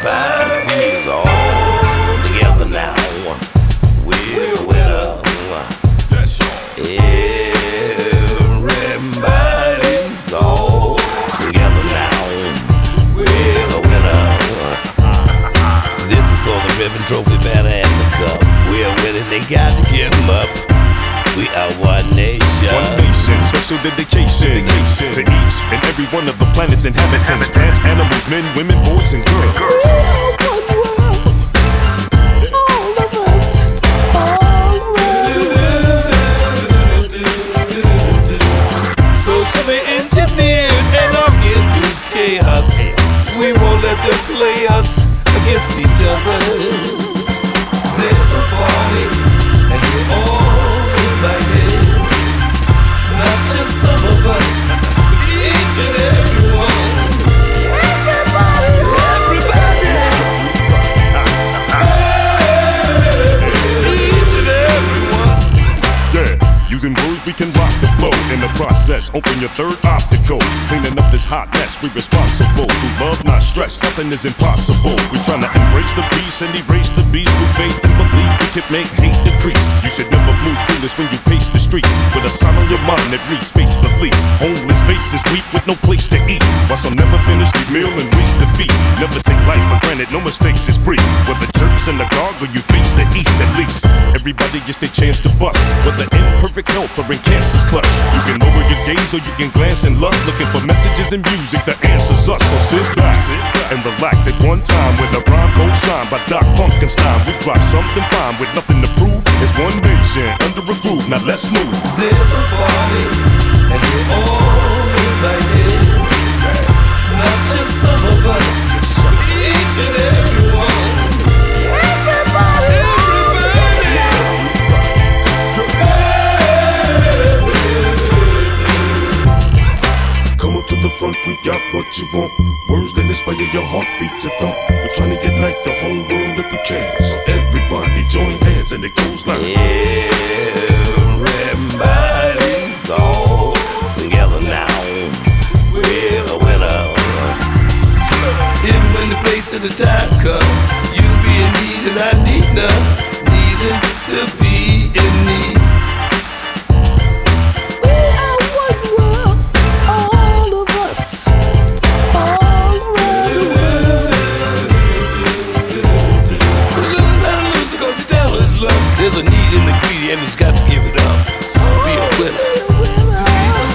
Everybody's all together now. We're a winner. Everybody's all together now. We're a winner. This is for the ribbon, trophy, banner, and the cup. We're winning. They got to give them up. We are one nation special dedication to each and every one of the planet's inhabitants plants, animals, men, women, boys, and girls. We can rock the flow. In the process, open your third optical. Cleaning up this hot mess, we responsible. Through love, not stress, nothing is impossible. We trying to embrace the peace and erase the beast through faith and belief. We can make hate decrease. You should never move clueless when you pace the streets. With a sign on your mind that reads space for fleece. Homeless faces weep with no place to eat. While some never finish the meal and reach the feast. Never take life for granted, no mistakes is free. Whether church, synagogue, or you face the east at least. Everybody gets their chance to bust. Whether imperfect health or in cancer's clutch. You can lower your gaze or you can glance in lust. Looking for messages in music that answers us. So sit back and relax at one time when the rhyme goes shine by Doc Funkenstein. We drop something fine with nothing to prove. It's one nation under a groove. Now let's move. There's a party, and we're all invited. Not just some of us, each and every one. Everybody, Come up to the front, we got what you want. Words that inspire your heartbeat to thump. We're trying to unite the whole world if we can. Everybody join hands and it goes like Everybody's when the and time come, you be in need and I need none. Needless to be in need. There's a need in the greedy and he's got to give it up. Be a winner.